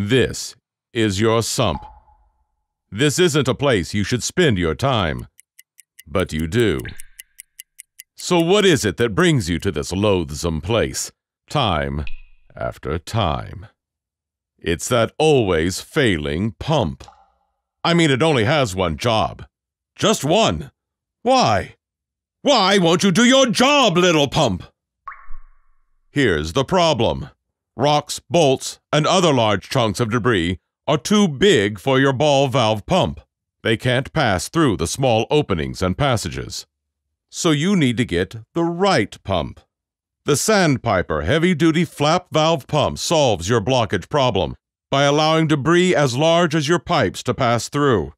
This is your sump. This isn't a place you should spend your time, but you do. So, what is it that brings you to this loathsome place, time after time? It's that always failing pump. I mean, it only has one job. Just one. Why? Why won't you do your job, little pump? Here's the problem rocks, bolts, and other large chunks of debris are too big for your ball valve pump. They can't pass through the small openings and passages. So you need to get the right pump. The Sandpiper heavy duty flap valve pump solves your blockage problem by allowing debris as large as your pipes to pass through.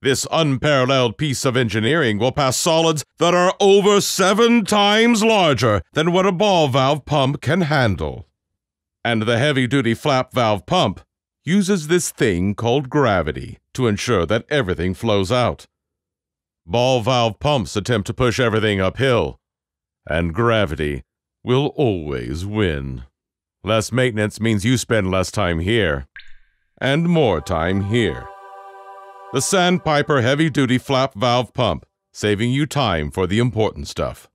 This unparalleled piece of engineering will pass solids that are over seven times larger than what a ball valve pump can handle. And the heavy duty flap valve pump uses this thing called gravity to ensure that everything flows out. Ball valve pumps attempt to push everything uphill, and gravity will always win. Less maintenance means you spend less time here, and more time here. The Sandpiper Heavy Duty Flap Valve Pump, saving you time for the important stuff.